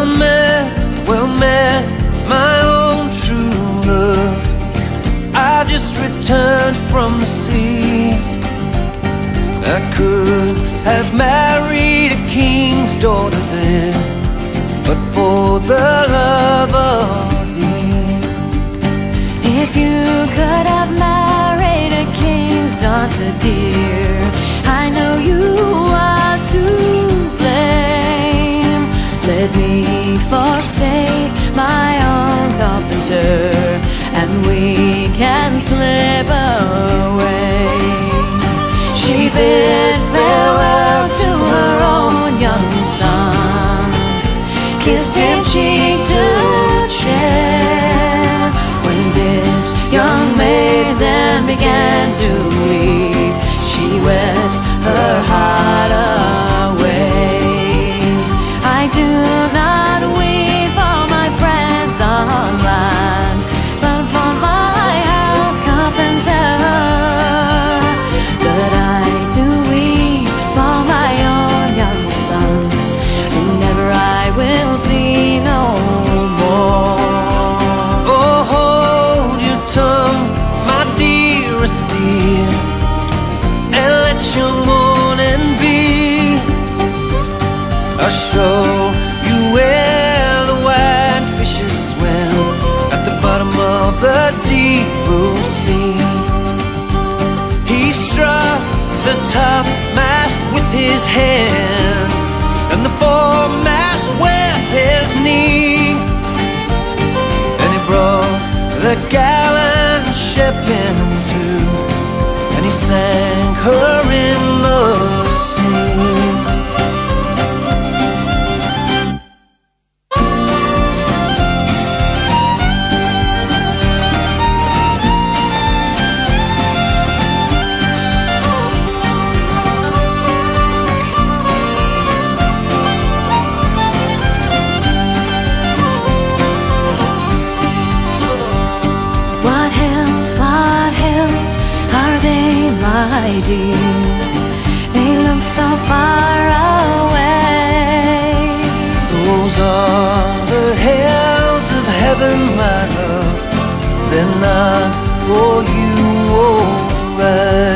well met, well met, my own true love. I've just returned from the sea. I could have married a king's daughter then, but for the love. is tempting to share When this young maid then began to weep She wept her heart up. will see. He struck the top mast with his hand and the foremast with his knee. I. They look so far away. Those are the hills of heaven, my love. They're not for you, alright.